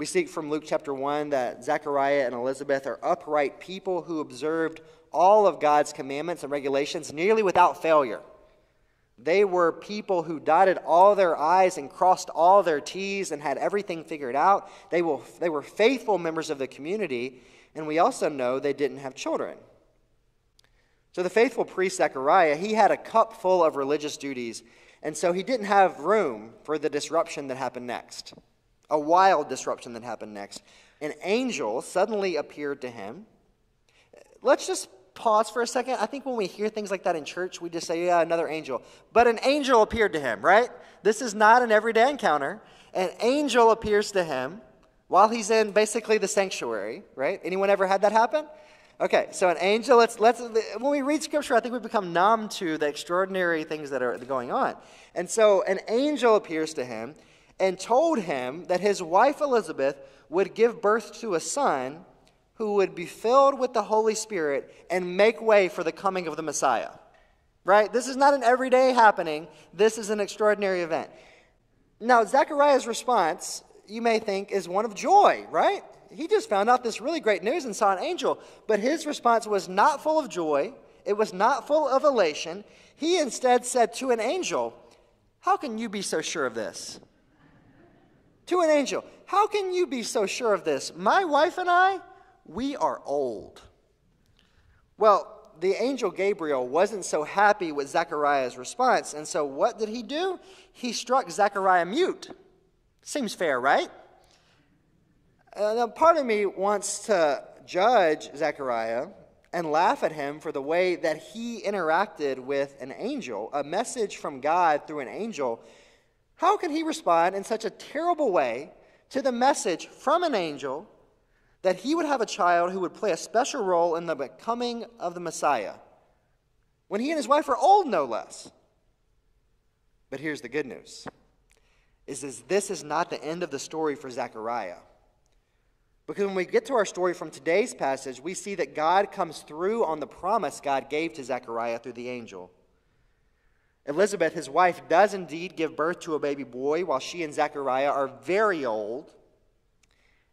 We see from Luke chapter 1 that Zechariah and Elizabeth are upright people who observed all of God's commandments and regulations nearly without failure. They were people who dotted all their I's and crossed all their T's and had everything figured out. They were, they were faithful members of the community, and we also know they didn't have children. So the faithful priest Zechariah, he had a cup full of religious duties, and so he didn't have room for the disruption that happened next, a wild disruption that happened next. An angel suddenly appeared to him. Let's just pause for a second. I think when we hear things like that in church, we just say, yeah, another angel. But an angel appeared to him, right? This is not an everyday encounter. An angel appears to him while he's in basically the sanctuary, right? Anyone ever had that happen? Okay, so an angel, let's, let's, when we read scripture, I think we become numb to the extraordinary things that are going on. And so an angel appears to him and told him that his wife Elizabeth would give birth to a son who would be filled with the Holy Spirit and make way for the coming of the Messiah. Right? This is not an everyday happening, this is an extraordinary event. Now, Zechariah's response, you may think, is one of joy, right? He just found out this really great news and saw an angel. But his response was not full of joy, it was not full of elation. He instead said to an angel, How can you be so sure of this? To an angel, How can you be so sure of this? My wife and I, we are old. Well, the angel Gabriel wasn't so happy with Zechariah's response, and so what did he do? He struck Zechariah mute. Seems fair, right? Uh, now, part of me wants to judge Zechariah and laugh at him for the way that he interacted with an angel, a message from God through an angel. How can he respond in such a terrible way to the message from an angel that he would have a child who would play a special role in the becoming of the Messiah when he and his wife are old, no less. But here's the good news is, is this is not the end of the story for Zechariah. Because when we get to our story from today's passage, we see that God comes through on the promise God gave to Zechariah through the angel. Elizabeth, his wife, does indeed give birth to a baby boy while she and Zechariah are very old.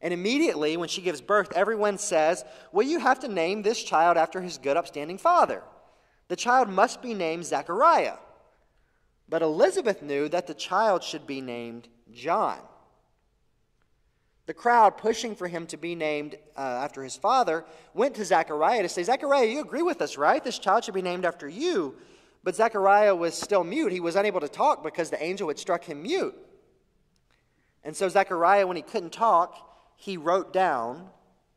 And immediately, when she gives birth, everyone says, Well, you have to name this child after his good, upstanding father. The child must be named Zechariah. But Elizabeth knew that the child should be named John. The crowd, pushing for him to be named uh, after his father, went to Zechariah to say, Zechariah, you agree with us, right? This child should be named after you. But Zechariah was still mute. He was unable to talk because the angel had struck him mute. And so Zechariah, when he couldn't talk, he wrote down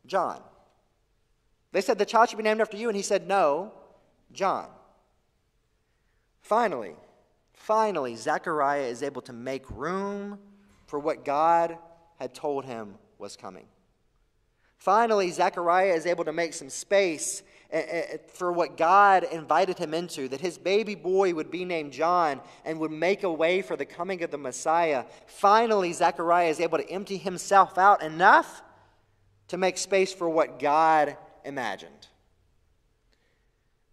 John. They said, The child should be named after you. And he said, No, John. Finally, finally, Zechariah is able to make room for what God had told him was coming. Finally, Zechariah is able to make some space for what God invited him into, that his baby boy would be named John and would make a way for the coming of the Messiah. Finally, Zechariah is able to empty himself out enough to make space for what God imagined.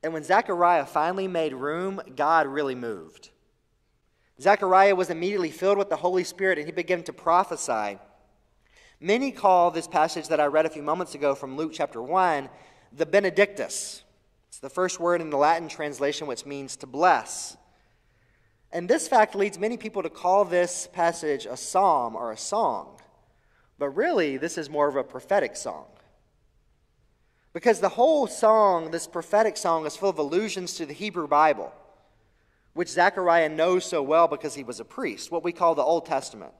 And when Zechariah finally made room, God really moved. Zechariah was immediately filled with the Holy Spirit and he began to prophesy. Many call this passage that I read a few moments ago from Luke chapter 1 the Benedictus. It's the first word in the Latin translation, which means to bless. And this fact leads many people to call this passage a psalm or a song. But really, this is more of a prophetic song. Because the whole song, this prophetic song, is full of allusions to the Hebrew Bible, which Zechariah knows so well because he was a priest, what we call the Old Testament.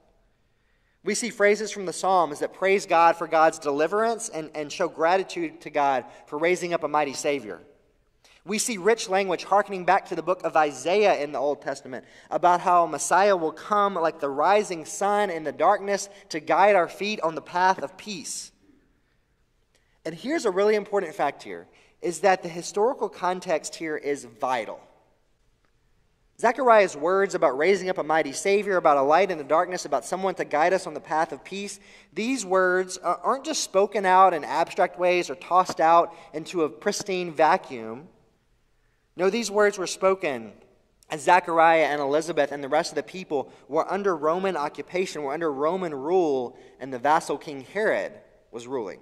We see phrases from the Psalms that praise God for God's deliverance and, and show gratitude to God for raising up a mighty Savior. We see rich language harkening back to the book of Isaiah in the Old Testament about how Messiah will come like the rising sun in the darkness to guide our feet on the path of peace. And here's a really important fact here is that the historical context here is vital. Zechariah's words about raising up a mighty Savior, about a light in the darkness, about someone to guide us on the path of peace, these words uh, aren't just spoken out in abstract ways or tossed out into a pristine vacuum. No, these words were spoken as Zechariah and Elizabeth and the rest of the people were under Roman occupation, were under Roman rule, and the vassal king Herod was ruling.